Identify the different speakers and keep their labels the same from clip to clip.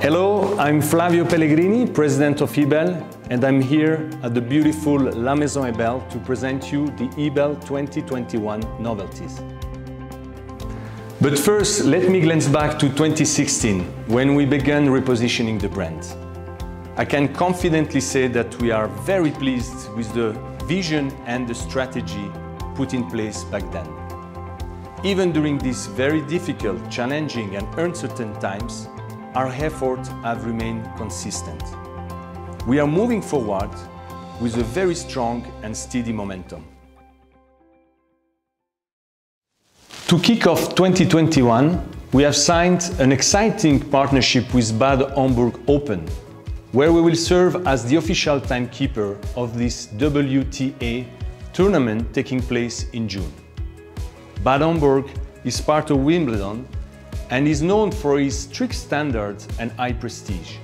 Speaker 1: Hello, I'm Flavio Pellegrini, president of Ebel, and I'm here at the beautiful La Maison Ebel to present you the Ebel 2021 novelties. But first, let me glance back to 2016, when we began repositioning the brand. I can confidently say that we are very pleased with the vision and the strategy put in place back then. Even during these very difficult, challenging and uncertain times, our efforts have remained consistent. We are moving forward with a very strong and steady momentum. To kick off 2021, we have signed an exciting partnership with Bad Homburg Open, where we will serve as the official timekeeper of this WTA tournament taking place in June. Bad Homburg is part of Wimbledon and is known for its strict standards and high prestige,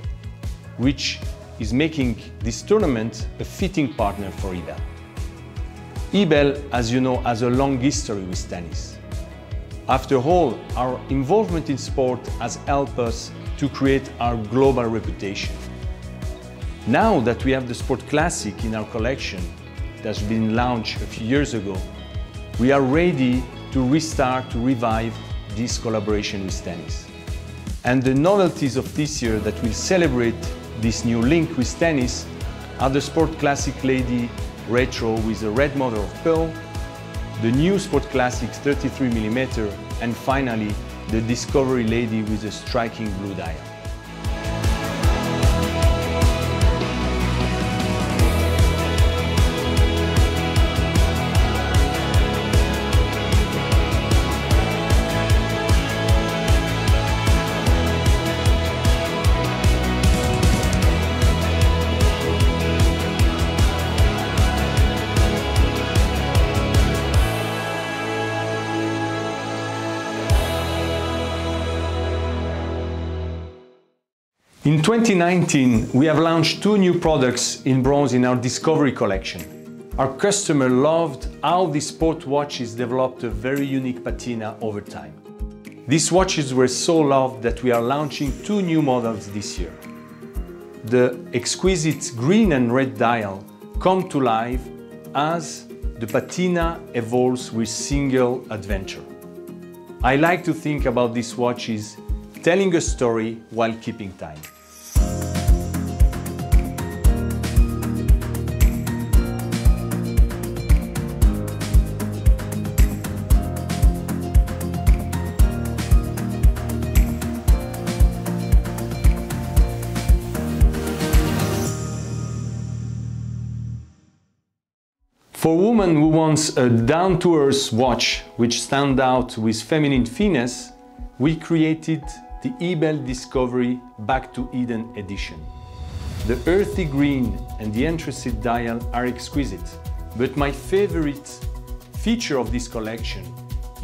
Speaker 1: which is making this tournament a fitting partner for Ebel. Ebel, as you know, has a long history with tennis. After all, our involvement in sport has helped us to create our global reputation. Now that we have the Sport Classic in our collection that's been launched a few years ago, we are ready to restart, to revive this collaboration with tennis. And the novelties of this year that will celebrate this new link with tennis are the Sport Classic Lady Retro with a red mother of pearl, the new Sport Classic 33mm, and finally the Discovery Lady with a striking blue dial. In 2019, we have launched two new products in bronze in our Discovery collection. Our customer loved how these sport watches developed a very unique patina over time. These watches were so loved that we are launching two new models this year. The exquisite green and red dial come to life as the patina evolves with single adventure. I like to think about these watches telling a story while keeping time. For a woman who wants a down-to-earth watch which stands out with feminine finesse, we created the Ebel Discovery Back to Eden edition. The earthy green and the anthracite dial are exquisite, but my favorite feature of this collection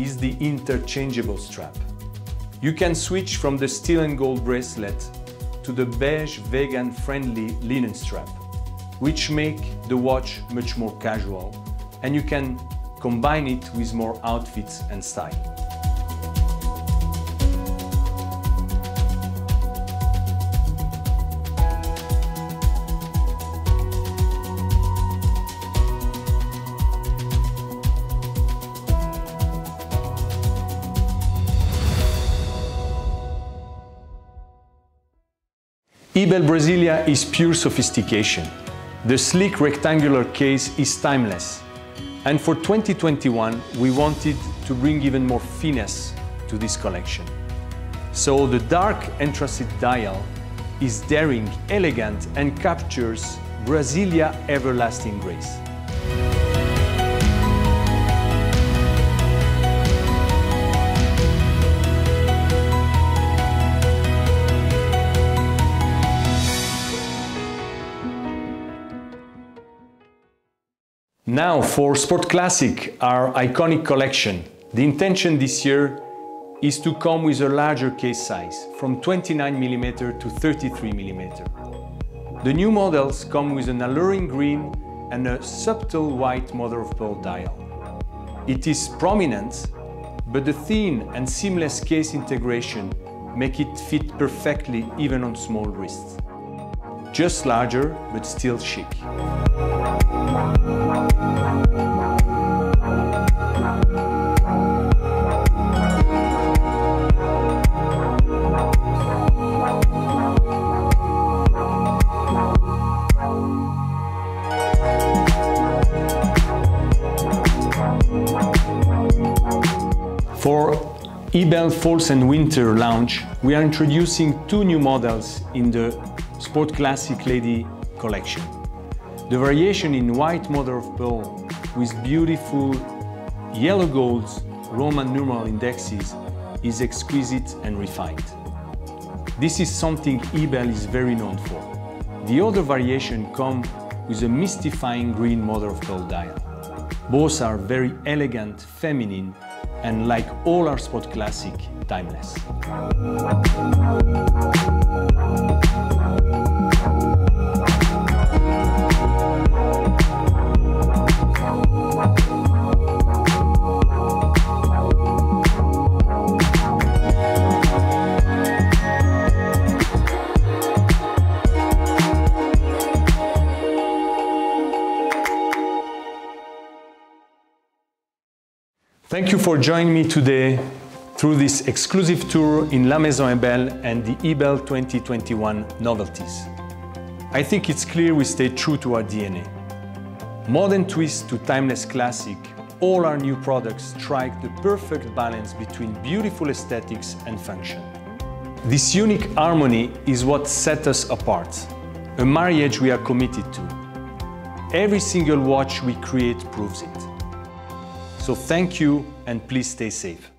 Speaker 1: is the interchangeable strap. You can switch from the steel and gold bracelet to the beige vegan-friendly linen strap which make the watch much more casual and you can combine it with more outfits and style. Ebel Brasilia is pure sophistication. The sleek rectangular case is timeless. And for 2021, we wanted to bring even more finesse to this collection. So the dark anthracite dial is daring, elegant, and captures Brasilia everlasting grace. Now for Sport Classic, our iconic collection. The intention this year is to come with a larger case size, from 29mm to 33mm. The new models come with an alluring green and a subtle white mother of pearl dial. It is prominent, but the thin and seamless case integration make it fit perfectly even on small wrists. Just larger, but still chic. For Ebel Falls and Winter launch, we are introducing two new models in the Sport Classic Lady collection. The variation in white mother of pearl with beautiful yellow golds, Roman numeral indexes is exquisite and refined. This is something Ebel is very known for. The other variation come with a mystifying green mother of pearl dial. Both are very elegant, feminine, and like all our sport classic, timeless. Thank you for joining me today through this exclusive tour in La Maison Ebel and the Ebel 2021 novelties. I think it's clear we stay true to our DNA. Modern twist to timeless classic, all our new products strike the perfect balance between beautiful aesthetics and function. This unique harmony is what sets us apart, a marriage we are committed to. Every single watch we create proves it. So thank you and please stay safe.